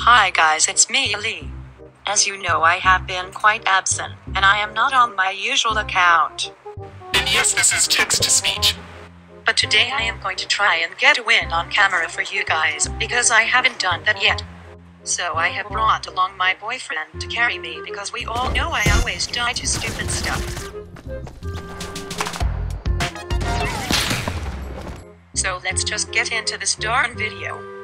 Hi guys, it's me, Ellee. As you know, I have been quite absent, and I am not on my usual account. And yes, this is text to speech. But today I am going to try and get a win on camera for you guys, because I haven't done that yet. So I have brought along my boyfriend to carry me because we all know I always die to stupid stuff. So let's just get into this darn video.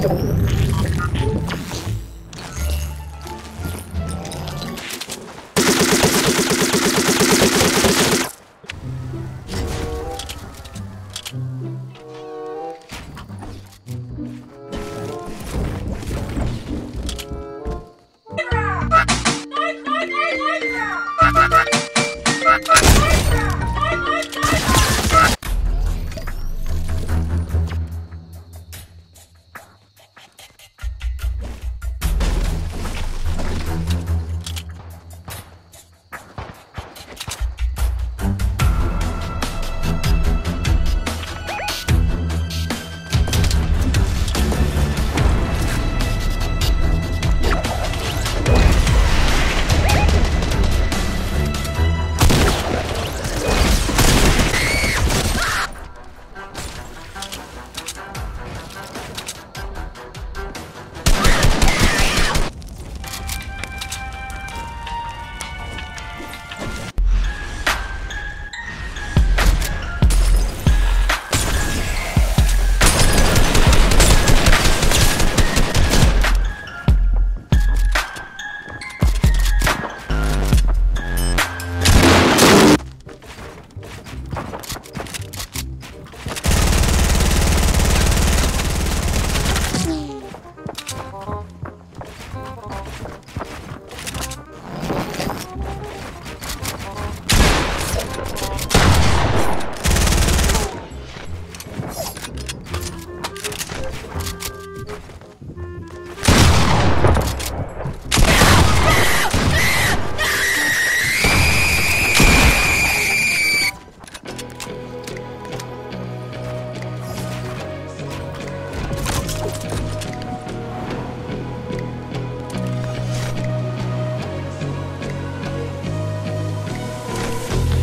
чтобы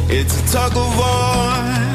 It's a tug of war